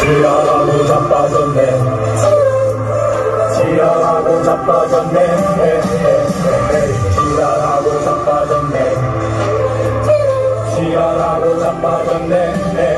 지랄하고 자빠졌네. 지랄하고 자빠졌네. 지랄하고 자빠졌네. 지랄하고 자빠졌네.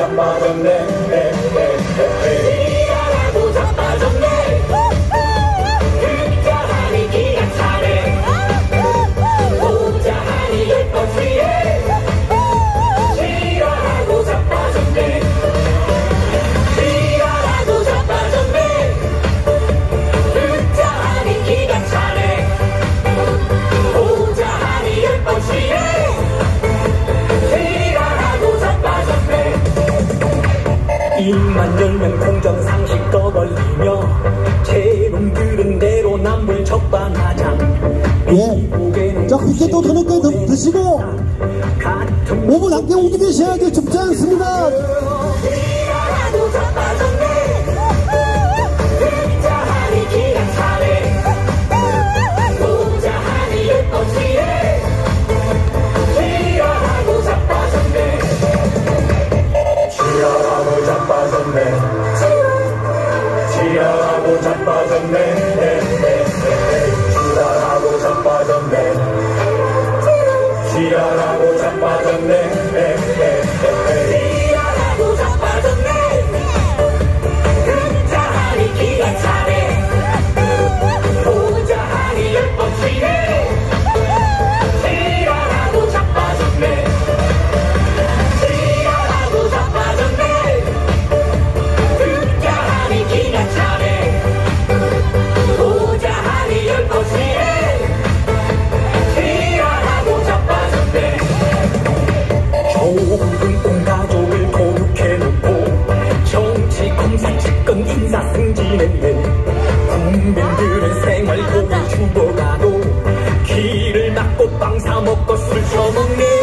I'm on the. 입만 열면 공정 상식 떠벌리며 재롱들은 대로 남을 적반하장 예. 자 국회도 저녁때 드시고 몸을 함께 움직이셔야지 춥지 않습니다 지랄하고 자빠졌네. 지랄하고 자빠졌네. 빵 사먹고 술 처먹니